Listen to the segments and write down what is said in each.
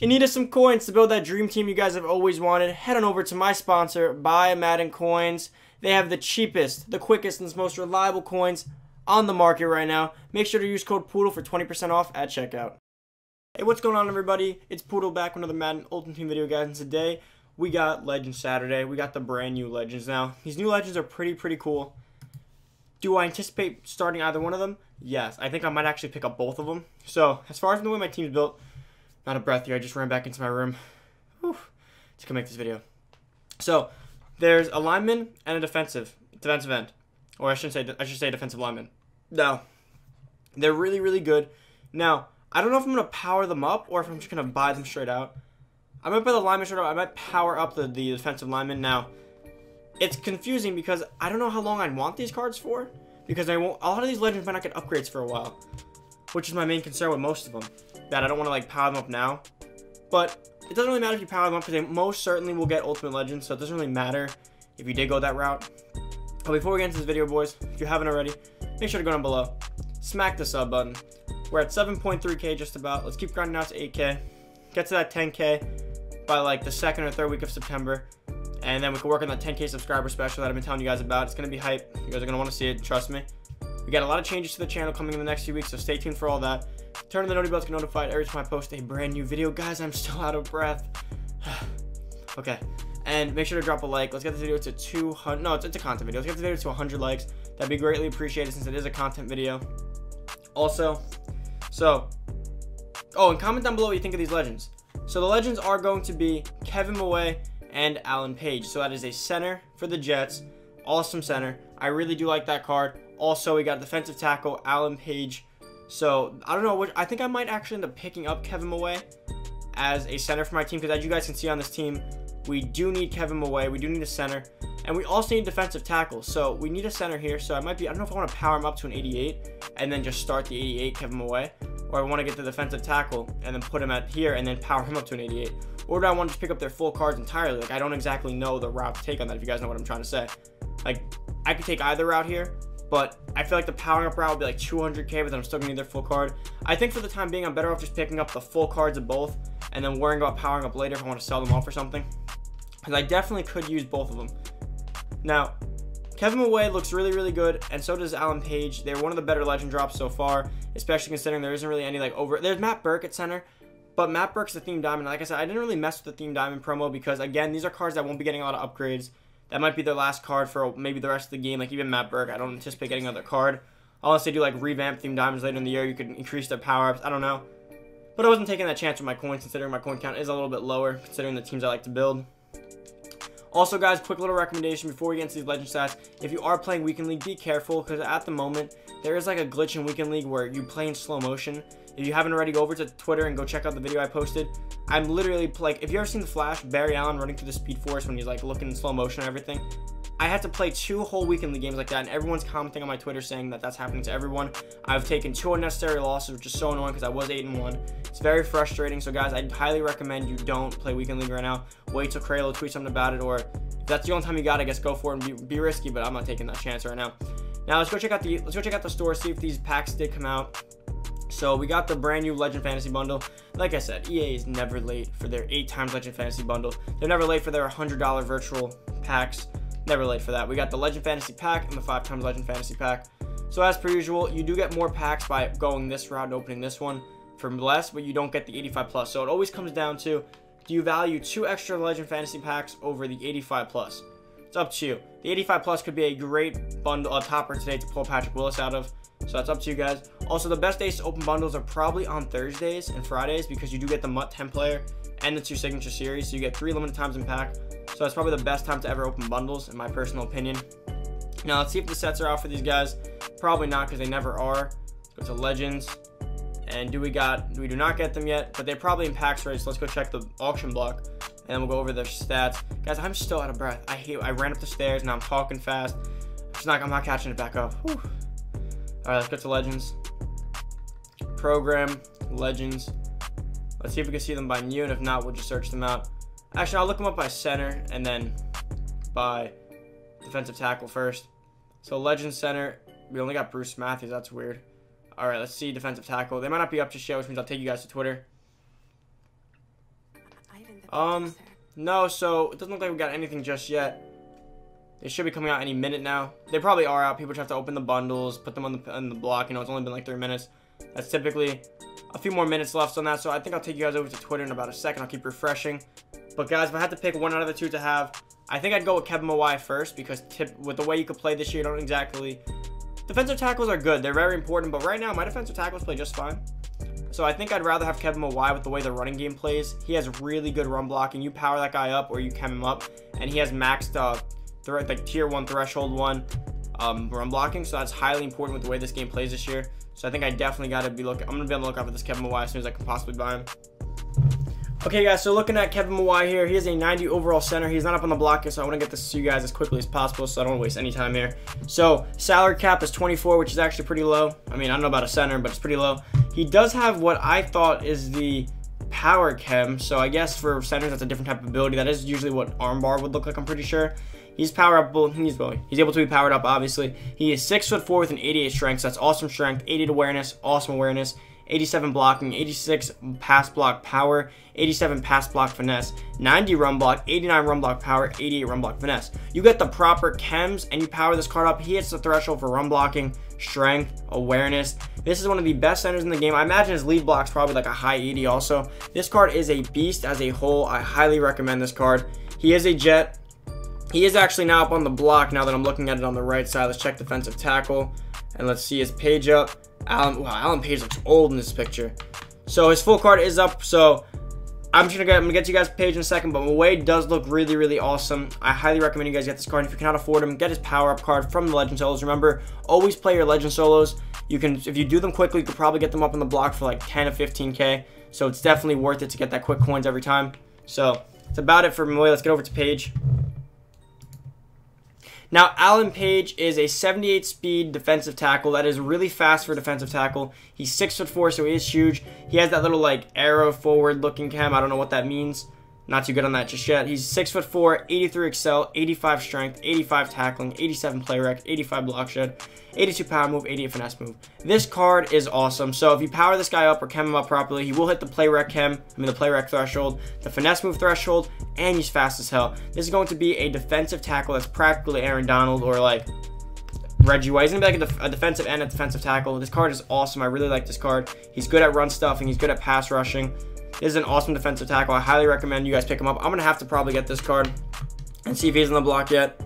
In need of some coins to build that dream team you guys have always wanted, head on over to my sponsor, Buy Madden Coins. They have the cheapest, the quickest, and most reliable coins on the market right now. Make sure to use code POODLE for 20% off at checkout. Hey, what's going on, everybody? It's Poodle back with another Madden Ultimate Team video, guys. And today, we got Legends Saturday. We got the brand new Legends now. These new Legends are pretty, pretty cool. Do I anticipate starting either one of them? Yes. I think I might actually pick up both of them. So, as far as the way my team's built, not a breath here. I just ran back into my room. Whew. To come make this video. So, there's a lineman and a defensive defensive end, or I should say I should say defensive lineman. Now, they're really really good. Now, I don't know if I'm gonna power them up or if I'm just gonna buy them straight out. I might buy the lineman straight out. I might power up the, the defensive lineman. Now, it's confusing because I don't know how long I want these cards for because I won't. A lot of these legends might not get upgrades for a while, which is my main concern with most of them that I don't want to like power them up now. But it doesn't really matter if you power them up because they most certainly will get Ultimate Legends, so it doesn't really matter if you did go that route. But before we get into this video, boys, if you haven't already, make sure to go down below. Smack the sub button. We're at 7.3k just about. Let's keep grinding out to 8k. Get to that 10k by like the second or third week of September. And then we can work on that 10k subscriber special that I've been telling you guys about. It's going to be hype. You guys are going to want to see it. Trust me. We got a lot of changes to the channel coming in the next few weeks, so stay tuned for all that. Turn on the notification bell to get notified every time I post a brand new video. Guys, I'm still out of breath. okay. And make sure to drop a like. Let's get this video to 200. No, it's, it's a content video. Let's get the video to 100 likes. That'd be greatly appreciated since it is a content video. Also, so, oh, and comment down below what you think of these legends. So the legends are going to be Kevin Mawae and Alan Page. So that is a center for the Jets. Awesome center. I really do like that card. Also, we got defensive tackle Alan Page so I don't know what I think I might actually end up picking up Kevin Mawae as a center for my team because as you guys can see on this team, we do need Kevin Mawae, we do need a center, and we also need defensive tackle. So we need a center here. So I might be I don't know if I want to power him up to an 88 and then just start the 88 Kevin Mawae, or I want to get the defensive tackle and then put him at here and then power him up to an 88. Or do I want to pick up their full cards entirely? Like I don't exactly know the route to take on that. If you guys know what I'm trying to say, like I could take either route here, but I feel like the powering up route would be like 200k, but then I'm still gonna need their full card. I think for the time being, I'm better off just picking up the full cards of both and then worrying about powering up later if I want to sell them off or something. Because I definitely could use both of them. Now, Kevin Mawae looks really, really good, and so does Alan Page. They're one of the better legend drops so far, especially considering there isn't really any like over. There's Matt Birk at center, but Matt Birk's the theme diamond. Like I said, I didn't really mess with the theme diamond promo because again, these are cards that won't be getting a lot of upgrades. That might be their last card for maybe the rest of the game. Like even Matt Birk, I don't anticipate getting another card. Unless they do like revamp theme diamonds later in the year, you could increase their power ups. I don't know. But I wasn't taking that chance with my coins, considering my coin count is a little bit lower, considering the teams I like to build. Also, guys, quick little recommendation before we get into these legend stats. If you are playing Weekend League, be careful, because at the moment, there is like a glitch in Weekend League where you play in slow motion. If you haven't already, go over to Twitter and go check out the video I posted. I'm literally, like, if you ever seen the Flash, Barry Allen running through the Speed Force when he's, like, looking in slow motion and everything, I had to play two whole Weekend League games like that, and everyone's commenting on my Twitter saying that that's happening to everyone. I've taken two unnecessary losses, which is so annoying because I was 8 and 1. It's very frustrating. So, guys, I highly recommend you don't play Weekend League right now. Wait till Craylo tweets something about it, or if that's the only time you got, I guess go for it and be, be risky. But I'm not taking that chance right now. Now let's go check out the let's go check out the store, see if these packs did come out. So we got the brand new Legend Fantasy Bundle. Like I said, EA is never late for their 8 times Legend Fantasy Bundle. They're never late for their $100 virtual packs. Never late for that. We got the Legend Fantasy Pack and the 5 times Legend Fantasy Pack. So as per usual, you do get more packs by going this route and opening this one for less, but you don't get the 85 plus. So it always comes down to, do you value two extra Legend Fantasy Packs over the 85 plus? It's up to you. The 85 plus could be a great bundle, a topper today to pull Patrick Willis out of. So that's up to you guys. Also, the best days to open bundles are probably on Thursdays and Fridays because you do get the MUT 10 player and the two signature series. So you get three limited times in pack. So that's probably the best time to ever open bundles, in my personal opinion. Now, let's see if the sets are out for these guys. Probably not, because they never are. Let's go to Legends. And do we got, we do not get them yet, but they're probably in packs right, so let's go check the auction block. And then we'll go over their stats. Guys, I'm still out of breath. I hate, I ran up the stairs, now I'm talking fast. It's not, I'm not catching it back up. Whew. All right, let's get to Legends. Program, Legends. Let's see if we can see them by new, and if not, we'll just search them out. Actually, I'll look them up by center and then by defensive tackle first. So Legend Center, we only got Bruce Matthews. That's weird. All right, let's see defensive tackle. They might not be up to show, which means I'll take you guys to Twitter. Um, no, so it doesn't look like we got anything just yet. They should be coming out any minute now. They probably are out. People just have to open the bundles, put them on the, on the block. You know, it's only been like three minutes. That's typically a few more minutes left on that. So I think I'll take you guys over to Twitter in about a second. I'll keep refreshing. But guys, if I had to pick one out of the two to have, I think I'd go with Kevin Mawae first because tip, with the way you could play this year, you don't exactly... Defensive tackles are good. They're very important. But right now, my defensive tackles play just fine. So I think I'd rather have Kevin Mawae with the way the running game plays. He has really good run blocking. You power that guy up or you chem him up. And he has maxed uh, like tier one, threshold one um, run blocking. So that's highly important with the way this game plays this year. So I think I definitely got to be looking. I'm to be on the lookout for this Kevin Mawae as soon as I can possibly buy him. Okay, guys, so looking at Kevin Mawae here, he is a 90 overall center. He's not up on the block, here, so I want to get this to you guys as quickly as possible so I don't waste any time here. So, salary cap is 24, which is actually pretty low. I mean, I don't know about a center, but it's pretty low. He does have what I thought is the power chem, so I guess for centers, that's a different type of ability. That is usually what armbar would look like, I'm pretty sure. He's power up. He's he's able to be powered up. Obviously, he is six foot four with an 88 strength. So that's awesome strength, 88 awareness, awesome awareness. 87 blocking, 86 pass block power, 87 pass block finesse, 90 run block, 89 run block power, 88 run block finesse. You get the proper chems and you power this card up. He hits the threshold for run blocking, strength, awareness. This is one of the best centers in the game. I imagine his lead block's probably like a high 80 also. This card is a beast as a whole. I highly recommend this card. He is a jet. He is actually now up on the block now that I'm looking at it on the right side. Let's check defensive tackle. And let's see his page up. Alan, wow, Alan Page looks old in this picture. So his full card is up. So I'm just gonna get, gonna get to you guys page in a second, but Wade does look really, really awesome. I highly recommend you guys get this card. If you cannot afford him, get his power up card from the Legend Solos. Remember, always play your Legend Solos. You can, if you do them quickly, you could probably get them up on the block for like 10 to 15k. So it's definitely worth it to get that quick coins every time. So it's about it for Moy. Let's get over to Page. Now, Alan Page is a 78 speed defensive tackle. That is really fast for defensive tackle. He's 6 foot 4, so he is huge. He has that little like arrow forward looking cam. I don't know what that means. Not too good on that just yet. He's 6 foot 4, 83 accel, 85 strength, 85 tackling, 87 play rec, 85 block shed, 82 power move, 88 finesse move. This card is awesome. So if you power this guy up or chem him up properly, he will hit the play rec chem, I mean the play rec threshold, the finesse move threshold, and he's fast as hell. This is going to be a defensive tackle that's practically Aaron Donald or like Reggie White. He's going to be like a, def a, defensive and a defensive tackle. This card is awesome. I really like this card. He's good at run stuffing. And he's good at pass rushing. Is an awesome defensive tackle. I highly recommend you guys pick him up. I'm going to have to probably get this card and see if he's on the block yet.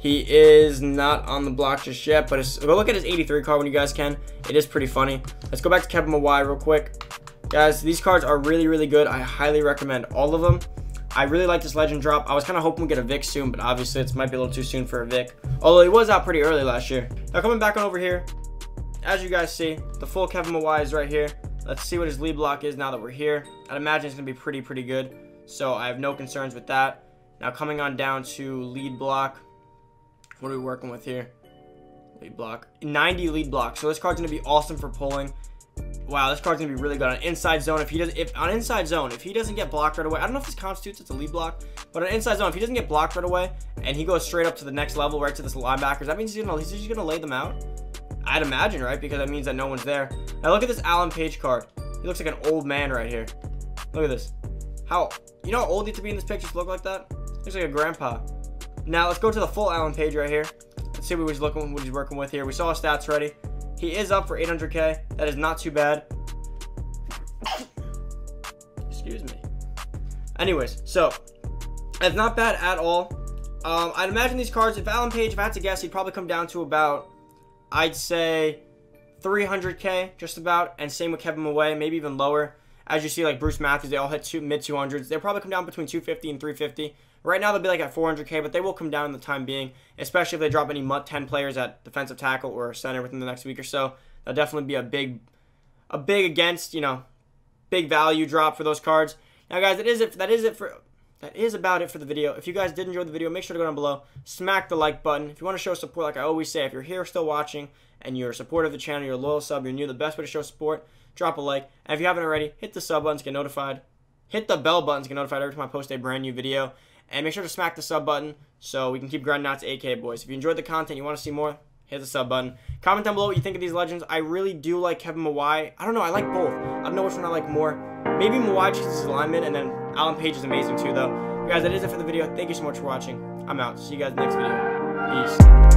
He is not on the block just yet, but go look at his 83 card when you guys can. It is pretty funny. Let's go back to Kevin Mawae real quick. Guys, these cards are really, really good. I highly recommend all of them. I really like this legend drop. I was kind of hoping we get a Vick soon, but obviously it might be a little too soon for a Vick. Although he was out pretty early last year. Now coming back on over here, as you guys see, the full Kevin Mawae is right here. Let's see what his lead block is now that we're here. I'd imagine it's going to be pretty, pretty good. So I have no concerns with that. Now coming on down to lead block. What are we working with here? Lead block. 90 lead block. So this card's going to be awesome for pulling. Wow, this card's gonna be really good on inside zone. If he does, if on inside zone, if he doesn't get blocked right away, I don't know if this constitutes as a lead block, but on inside zone, if he doesn't get blocked right away and he goes straight up to the next level, right to this linebackers, that means he's gonna he's just gonna lay them out. I'd imagine, right? Because that means that no one's there. Now look at this Alan Page card. He looks like an old man right here. Look at this. How, you know how old he to be in this picture to look like that? Looks like a grandpa. Now let's go to the full Alan Page right here. Let's see what he's looking, what he's working with here. We saw his stats ready. He is up for 800k. That is not too bad. Excuse me. Anyways, so it's not bad at all. Um, I'd imagine these cards, if Alan Page, if I had to guess, he'd probably come down to about, I'd say 300k, just about. And same with Kevin Mawae, maybe even lower. As you see, like Bruce Matthews, they all hit two, mid 200s. They'll probably come down between 250 and 350. Right now, they'll be like at 400k, but they will come down in the time being, especially if they drop any MUT 10 players at defensive tackle or center within the next week or so. That'll definitely be a big, a big against, you know, big value drop for those cards. Now, guys, that is it. That is it for. That is about it for the video. If you guys did enjoy the video, make sure to go down below, smack the like button. If you want to show support, like I always say, if you're here still watching and you're a supporter of the channel, you're a loyal sub, you're new, the best way to show support, drop a like. And if you haven't already, hit the sub button to get notified. Hit the bell button to get notified every time I post a brand new video. And make sure to smack the sub button so we can keep grinding out to 8K, boys. If you enjoyed the content, you want to see more, hit the sub button. Comment down below what you think of these legends. I really do like Kevin Mawae. I don't know, I like both. I don't know which one I like more. Maybe Mawae just his alignment, and then Alan Page is amazing too, though. Guys, that is it for the video. Thank you so much for watching. I'm out. See you guys next video. Peace.